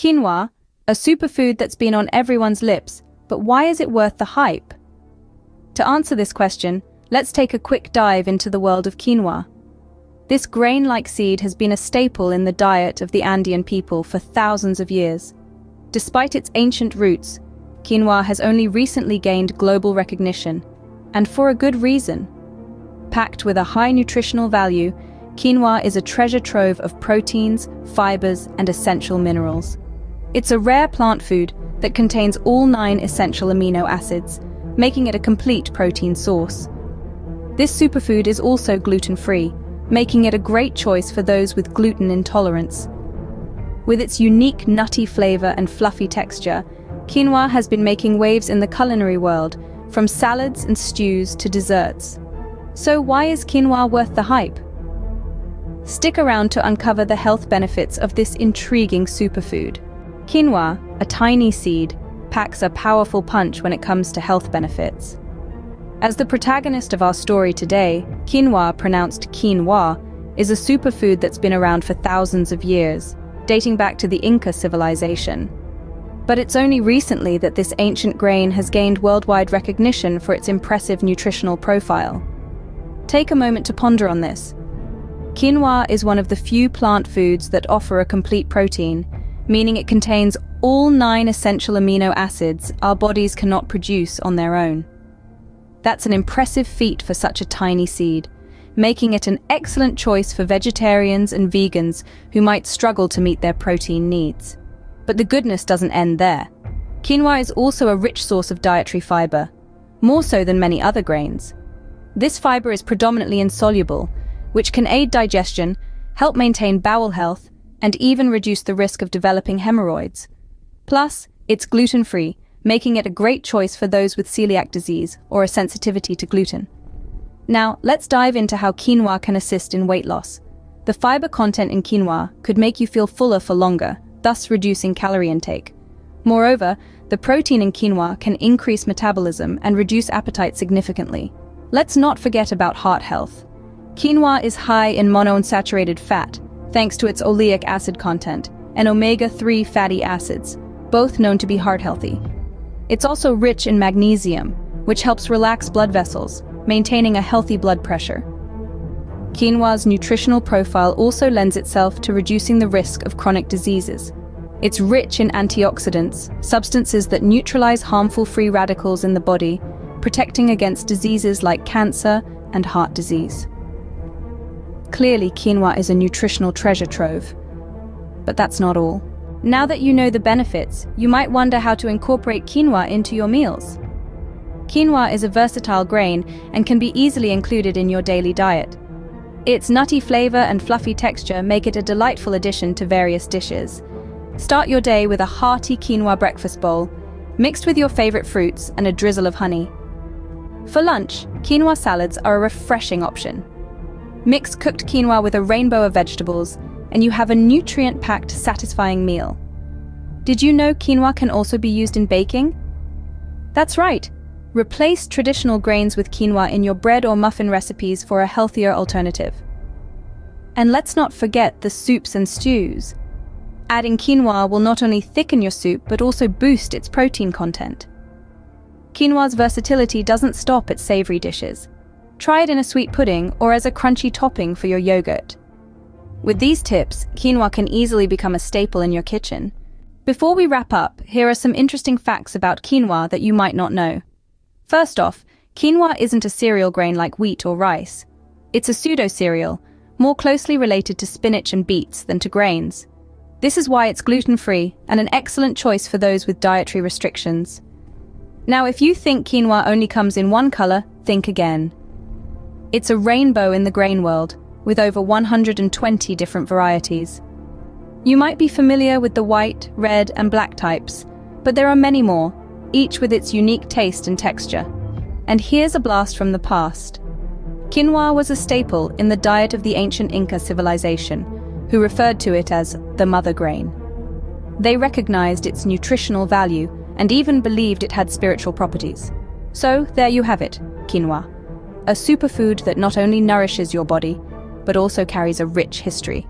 Quinoa, a superfood that's been on everyone's lips, but why is it worth the hype? To answer this question, let's take a quick dive into the world of quinoa. This grain-like seed has been a staple in the diet of the Andean people for thousands of years. Despite its ancient roots, quinoa has only recently gained global recognition, and for a good reason. Packed with a high nutritional value, quinoa is a treasure trove of proteins, fibers, and essential minerals. It's a rare plant food that contains all nine essential amino acids, making it a complete protein source. This superfood is also gluten-free, making it a great choice for those with gluten intolerance. With its unique nutty flavor and fluffy texture, quinoa has been making waves in the culinary world, from salads and stews to desserts. So why is quinoa worth the hype? Stick around to uncover the health benefits of this intriguing superfood. Quinoa, a tiny seed, packs a powerful punch when it comes to health benefits. As the protagonist of our story today, quinoa, pronounced quinoa, is a superfood that's been around for thousands of years, dating back to the Inca civilization. But it's only recently that this ancient grain has gained worldwide recognition for its impressive nutritional profile. Take a moment to ponder on this. Quinoa is one of the few plant foods that offer a complete protein, meaning it contains all nine essential amino acids our bodies cannot produce on their own. That's an impressive feat for such a tiny seed, making it an excellent choice for vegetarians and vegans who might struggle to meet their protein needs. But the goodness doesn't end there. Quinoa is also a rich source of dietary fiber, more so than many other grains. This fiber is predominantly insoluble, which can aid digestion, help maintain bowel health, and even reduce the risk of developing hemorrhoids. Plus, it's gluten-free, making it a great choice for those with celiac disease or a sensitivity to gluten. Now, let's dive into how quinoa can assist in weight loss. The fiber content in quinoa could make you feel fuller for longer, thus reducing calorie intake. Moreover, the protein in quinoa can increase metabolism and reduce appetite significantly. Let's not forget about heart health. Quinoa is high in monounsaturated fat, thanks to its oleic acid content, and omega-3 fatty acids, both known to be heart healthy. It's also rich in magnesium, which helps relax blood vessels, maintaining a healthy blood pressure. Quinoa's nutritional profile also lends itself to reducing the risk of chronic diseases. It's rich in antioxidants, substances that neutralize harmful free radicals in the body, protecting against diseases like cancer and heart disease. Clearly, quinoa is a nutritional treasure trove. But that's not all. Now that you know the benefits, you might wonder how to incorporate quinoa into your meals. Quinoa is a versatile grain and can be easily included in your daily diet. Its nutty flavor and fluffy texture make it a delightful addition to various dishes. Start your day with a hearty quinoa breakfast bowl, mixed with your favorite fruits and a drizzle of honey. For lunch, quinoa salads are a refreshing option. Mix cooked quinoa with a rainbow of vegetables and you have a nutrient-packed, satisfying meal. Did you know quinoa can also be used in baking? That's right. Replace traditional grains with quinoa in your bread or muffin recipes for a healthier alternative. And let's not forget the soups and stews. Adding quinoa will not only thicken your soup, but also boost its protein content. Quinoa's versatility doesn't stop at savory dishes. Try it in a sweet pudding or as a crunchy topping for your yogurt. With these tips, quinoa can easily become a staple in your kitchen. Before we wrap up, here are some interesting facts about quinoa that you might not know. First off, quinoa isn't a cereal grain like wheat or rice. It's a pseudo-cereal, more closely related to spinach and beets than to grains. This is why it's gluten-free and an excellent choice for those with dietary restrictions. Now, if you think quinoa only comes in one color, think again. It's a rainbow in the grain world, with over 120 different varieties. You might be familiar with the white, red, and black types, but there are many more, each with its unique taste and texture. And here's a blast from the past. Quinoa was a staple in the diet of the ancient Inca civilization, who referred to it as the mother grain. They recognized its nutritional value and even believed it had spiritual properties. So there you have it, quinoa, a superfood that not only nourishes your body, but also carries a rich history.